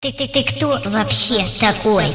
Ты, ты, ты кто вообще такой?